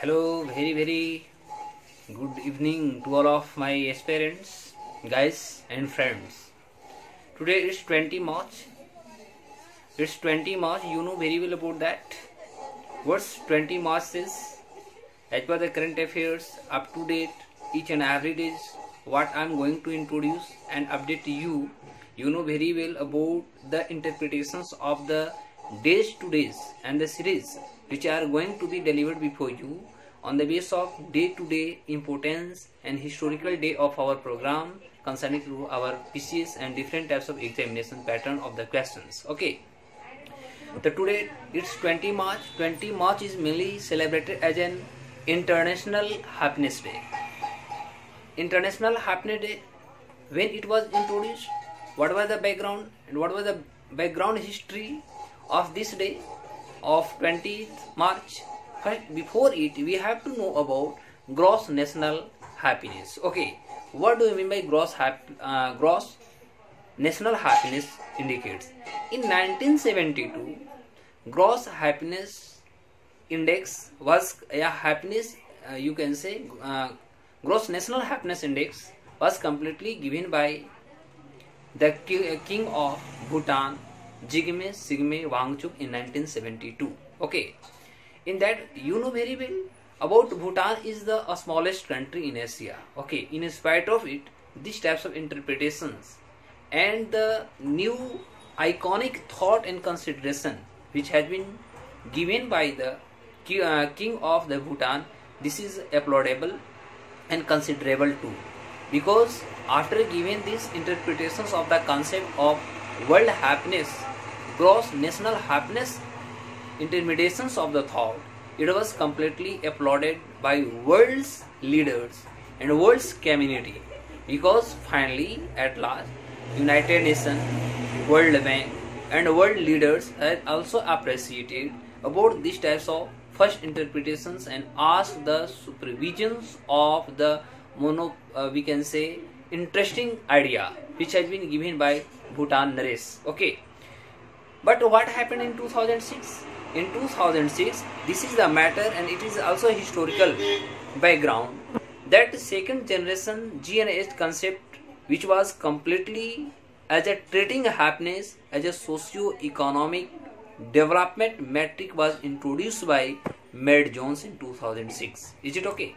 hello very very good evening to all of my aspirants guys and friends today is 20 march it's 20 march you know very well about that what's 20 march is as per the current affairs up to date each and every day what i'm going to introduce and update you you know very well about the interpretations of the days to days and the series which are going to be delivered before you on the basis of day-to-day -day importance and historical day of our program concerning our PCS and different types of examination pattern of the questions. Okay. The today it's 20 March. 20 March is mainly celebrated as an International Happiness Day. International Happiness Day, when it was introduced, what was the background and what was the background history of this day of 20th March. But before it, we have to know about gross national happiness. Okay, what do you mean by gross hap uh, gross national happiness indicates? In 1972, gross happiness index was a happiness uh, you can say uh, gross national happiness index was completely given by the uh, king of Bhutan Jigme Sigme Wangchuk in 1972. Okay, in that you know very well about Bhutan is the uh, smallest country in Asia. Okay, in spite of it, these types of interpretations and the new iconic thought and consideration which has been given by the uh, king of the Bhutan, this is applaudable and considerable too. Because after giving these interpretations of the concept of world happiness gross national happiness intermediations of the thought. It was completely applauded by world's leaders and world's community because finally at last United Nations, World Bank and world leaders have also appreciated about these types of first interpretations and asked the supervisions of the mono uh, we can say interesting idea which has been given by Bhutan Naresh okay but what happened in 2006? In 2006, this is the matter and it is also a historical background that second generation GNS concept which was completely as a trading happiness as a socio-economic development metric was introduced by Med Jones in 2006. Is it okay?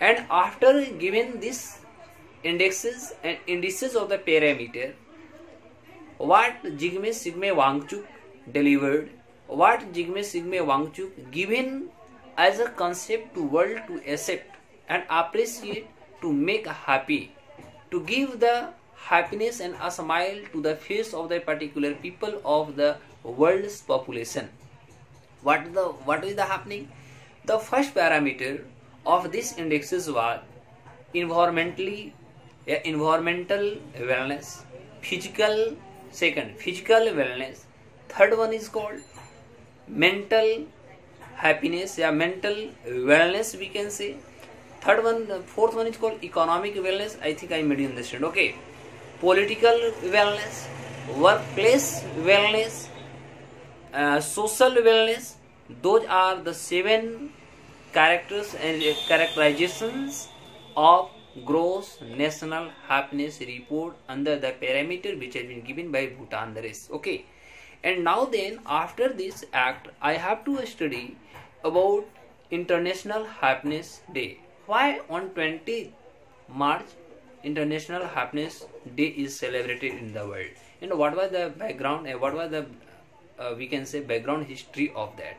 And after giving these indexes and indices of the parameter, what Jigme Sigme Wangchuk delivered, what Jigme Sigme Wangchuk given as a concept to world to accept and appreciate to make happy, to give the happiness and a smile to the face of the particular people of the world's population. What the what is the happening? The first parameter of these indexes were environmentally environmental wellness, physical Second, physical wellness. Third one is called mental happiness, yeah, mental wellness we can say. Third one, fourth one is called economic wellness. I think I made you understand. Okay, political wellness, workplace wellness, uh, social wellness. Those are the 7 characterizations of gross national happiness report under the parameter which has been given by Bhutan Dares. Okay. And now then after this act I have to study about International Happiness Day. Why on 20 March International Happiness Day is celebrated in the world? And what was the background and uh, what was the uh, we can say background history of that?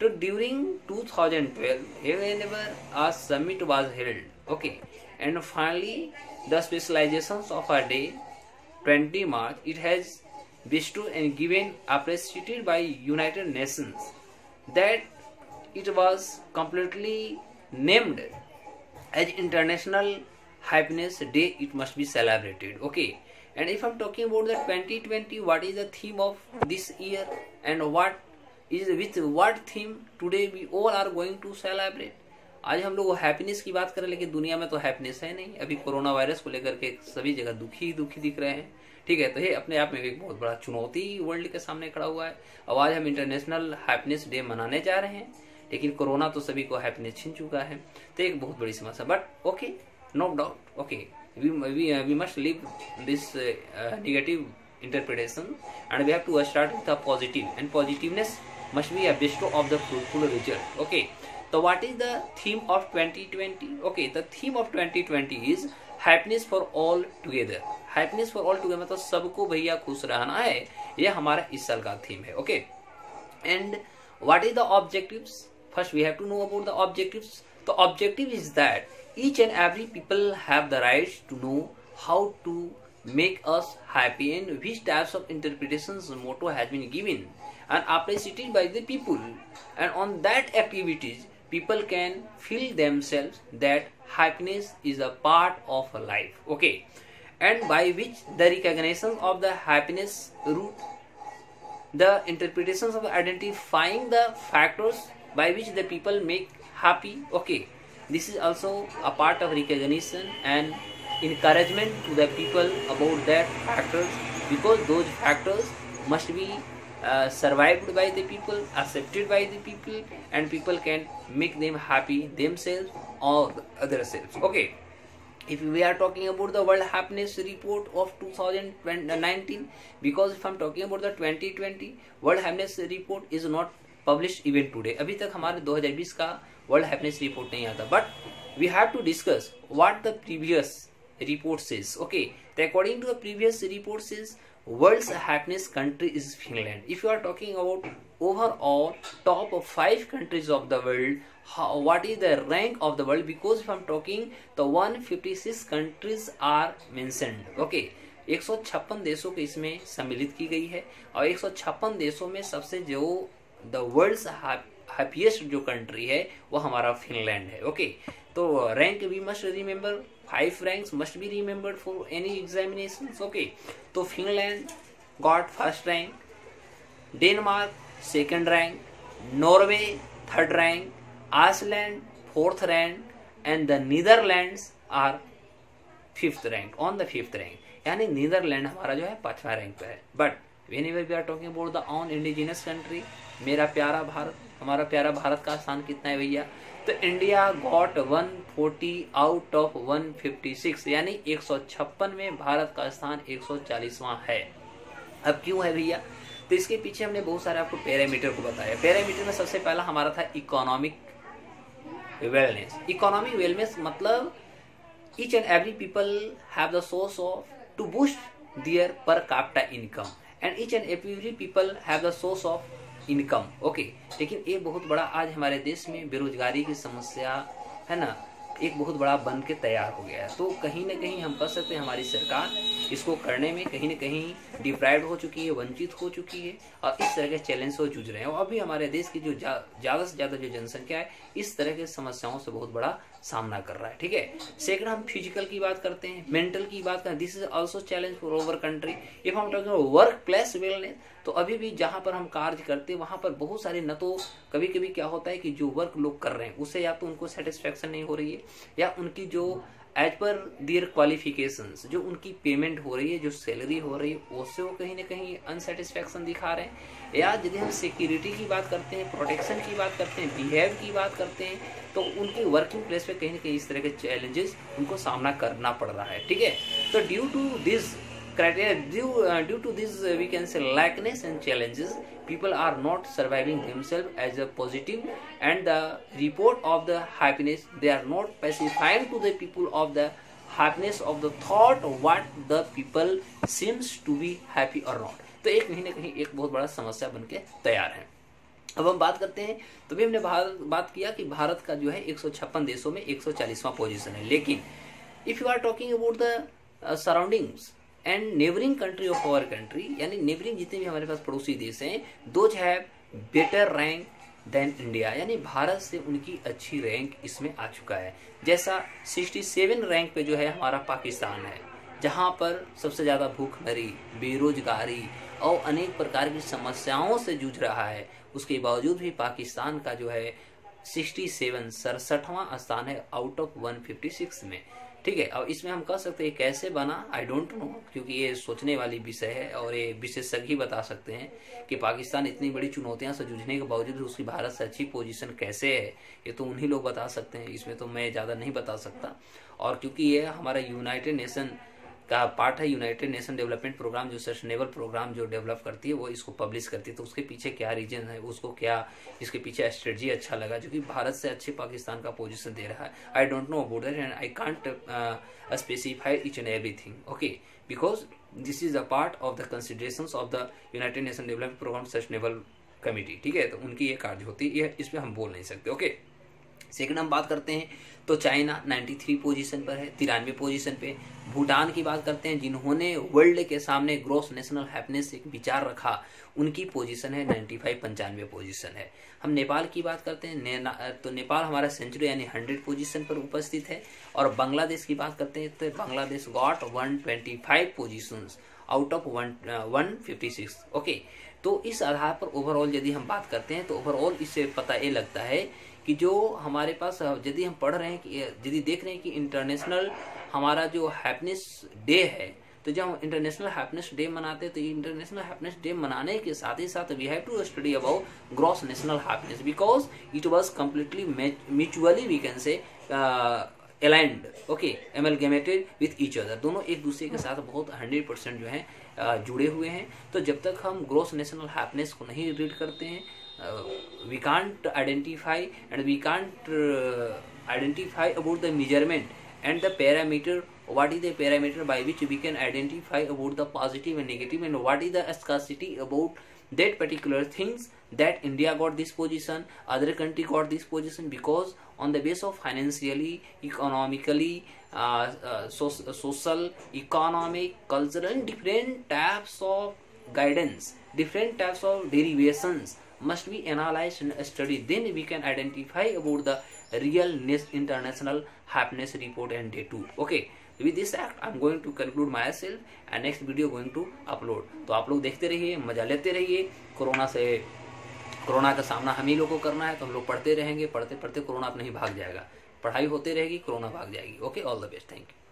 So during 2012 whenever a summit was held okay and finally the specializations of a day 20 March it has bestowed and given appreciated by United Nations that it was completely named as International Happiness Day it must be celebrated okay and if I'm talking about the 2020 what is the theme of this year and what is with what theme today we all are going to celebrate आज हम लोग happiness की बात करें लेकिन दुनिया में तो हैप्पीनेस है नहीं अभी कोरोना वायरस को लेकर के सभी जगह दुखी ही दुखी दिख रहे हैं ठीक है तो ये अपने आप में भी एक बहुत बड़ा चुनौती वर्ल्ड के सामने खड़ा हुआ है अब आज हम इंटरनेशनल हैप्पीनेस डे मनाने जा रहे हैं लेकिन कोरोना तो सभी को हैप्पीनेस छीन चुका है तो एक बहुत बड़ी समस्या but okay no doubt okay we must live this negative interpretation and we have to start with positive and positiveness must be a best of the fruitful result okay okay So what is the theme of 2020 okay the theme of 2020 is happiness for all together happiness for all together matlab sabko bhaiya khush rehna hai ye hamara is saal ka theme okay and what is the objectives first we have to know about the objectives the objective is that each and every people have the right to know how to make us happy and which types of interpretations motto has been given and appreciated by the people and on that activities people can feel themselves that happiness is a part of life okay and by which the recognition of the happiness root the interpretations of identifying the factors by which the people make happy okay this is also a part of recognition and encouragement to the people about their factors because those factors must be uh, survived by the people accepted by the people and people can make them happy themselves or other selves okay if we are talking about the world happiness report of 2019 because if i'm talking about the 2020 world happiness report is not published even today abhi tak hamare 2020 ka world happiness report nahi aata but we have to discuss what the previous reports says okay the according to the previous reports is world's happiness country is finland if you are talking about overall top of five countries of the world how, what is the rank of the world because if i'm talking the 156 countries are mentioned okay 156 देशों के इसमें सम्मिलित की गई है और 156 देशों में सबसे जो द वर्ल्ड्स हैप्पीएस्ट जो कंट्री है वो हमारा फिनलैंड है ओके okay? तो rank we must remember five 랭크스 머스트 비 리멤버ড ફોર એની એક્ઝામિનેશન્સ ઓકે તો Finland got first 랭ક Denmark second 랭ક Norway third 랭ક Iceland fourth 랭ક and the Netherlands R fifth 랭ક on the fifth 랭ક યાની Netherland ہمارا જો હે પાંચવા 랭ક પર હે but whenever we are talking about the on indigenous country મેરા પ્યારા ભારત હમારા પ્યારા ભારત કા સ્થાન કિતના હે ભૈયા तो इंडिया गॉट 140 आउट ऑफ 156 यानी एक में भारत का स्थान 140वां है अब क्यों है भैया तो इसके पीछे हमने बहुत सारे आपको पैरामीटर को बताया पैरामीटर में सबसे पहला हमारा था इकोनॉमिक वेलनेस इकोनॉमिक वेलनेस मतलब each and every people have the source of to boost their per capita income and each and every people have the source of income okay लेकिन एक बहुत बड़ा आज हमारे देश में बेरोजगारी की समस्या है ना एक बहुत बड़ा बन के तैयार हो गया है तो कहीं ना कहीं हम कह सकते हैं हमारी सरकार इसको करने में कहीं ना कहीं डिप्राइव हो चुकी है वंचित हो चुकी है और इस तरह के चैलेंज से जूझ रहे हैं और अभी हमारे देश की जो ज़्यादा जा, से ज़्यादा जो जनसंख्या है इस तरह के समस्याओं से बहुत बड़ा सामना कर रहा है ठीक है सेकंड हम फिजिकल की बात करते हैं मेंटल की बात करते हैं this is also challenge for over country if हम टॉकिंग वर्क प्लेस वेलनेस तो अभी भी जहां पर हम कार्य करते हैं वहां पर बहुत सारे न तो कभी कभी क्या होता है कि जो वर्क लोग कर रहे हैं उससे या तो उनको सेटिस्फेक्शन नहीं हो रही है या उनकी जो एज पर दियर क्वालिफिकेशन जो उनकी पेमेंट हो रही है जो सैलरी हो रही है उससे वो कहीं ना कहीं अनसेटिस्फैक्शन दिखा रहे हैं या यदि हम सिक्योरिटी की बात करते हैं प्रोटेक्शन की बात करते हैं बिहेव की बात करते हैं तो उनकी वर्किंग प्लेस पे कहीं ना कहीं इस तरह के चैलेंजेस उनको सामना करना पड़ रहा है ठीक है तो due to this criteria due, uh, due to this uh, we can say lackness and challenges people are not surviving themselves as a positive and the report of the happiness they are not pacifying to the people of the happiness of the thought what the people seems to be happy or not तो एक कहीं ना कहीं एक बहुत बड़ा समस्या बन के तैयार है अब हम बात करते हैं तो भी हमने बात किया कि भारत का जो है एक देशों में एक पोजीशन है लेकिन if you are talking about the surroundings and neighboring country of our country यानी नेबरिंग जितने भी हमारे पास पड़ोसी देश हैं those have better rank than India यानी भारत से उनकी अच्छी रैंक इसमें आ चुका है जैसा 67 रैंक पे जो है हमारा पाकिस्तान है जहाँ पर सबसे ज़्यादा भूखमरी बेरोजगारी और अनेक प्रकार की समस्याओं से जूझ रहा है उसके बावजूद भी पाकिस्तान का जो है 67 सेवन स्थान है आउट ऑफ 156 में ठीक है अब इसमें हम कह सकते हैं कैसे बना आई डोंट नो क्योंकि ये सोचने वाली विषय है और ये विशेषज्ञ ही बता सकते हैं कि पाकिस्तान इतनी बड़ी चुनौतियां से जूझने के बावजूद उसकी भारत से अच्छी पोजीशन कैसे है ये तो उन्हीं लोग बता सकते हैं इसमें तो मैं ज़्यादा नहीं बता सकता और क्योंकि ये हमारा यूनाइटेड नेशन का पार्ट है यूनाइटेड नेशन डेवलपमेंट प्रोग्राम जो सस्टेनेबल प्रोग्राम जो डेवलप करती है वो इसको पब्लिश करती है तो उसके पीछे क्या रीजन है उसको क्या इसके पीछे स्ट्रेटजी अच्छा लगा जो कि भारत से अच्छे पाकिस्तान का पोजिशन दे रहा है I don't know about that and I can't specify each and everything okay because this is a part of the consideration of the United Nation Development Program sustainable committee ठीक है तो उनकी ये कार्य होती है इस पर हम बोल नहीं सकते ओके okay? सेकंड हम बात करते हैं तो चाइना 93 पोजीशन पर है तिरानवे पोजीशन पे भूटान की बात करते हैं जिन्होंने वर्ल्ड के सामने ग्रोस नेशनल हैप्पीनेस एक विचार रखा उनकी पोजीशन है 95 फाइव पंचानवे पोजिशन है हम नेपाल की बात करते हैं ने, तो नेपाल हमारा सेंचुरी यानी 100 पोजीशन पर उपस्थित है और बांग्लादेश की बात करते हैं तो Bangladesh got five position out of one one okay तो इस आधार पर ओवरऑल यदि हम बात करते हैं तो ओवरऑल इससे पता ये लगता है कि जो हमारे पास यदि हम पढ़ रहे हैं कि यदि देख रहे हैं कि इंटरनेशनल हमारा जो हैप्पीनेस डे है तो जब हम इंटरनेशनल हैप्पीनेस डे मनाते हैं तो इंटरनेशनल हैप्पीनेस डे मनाने के साथ ही साथ we have to study about gross national happiness because it was completely mutually we can say aligned okay amalgamated with each other दोनों एक दूसरे के साथ बहुत हंड्रेड परसेंट जो है uh, जुड़े हुए हैं तो जब तक हम ग्रॉस नेशनल हैप्पीनेस को नहीं रीड करते हैं Uh, we can't identify and we can't uh, identify about the measurement and the parameter what is the parameter by which we can identify about the positive and negative and what is the scarcity about that particular things that india got this position other country got this position because on the base of financially economically uh, uh, so, uh, social economic cultural different types of guidance different types of derivations must be analyzed and studied then we can identify about the real international happiness report and day 2 okay with this act i'm going to conclude myself and next video going to upload तो आप लोग देखते रहिए मजा लेते रहिए corona से corona का सामना हम ही लोग को करना है तो हम लोग पढ़ते रहेंगे पढ़ते पढ़ते कोरोना अपने ही भाग जाएगा पढ़ाई होते रहेगी कोरोना भाग जाएगी okay all the best thank you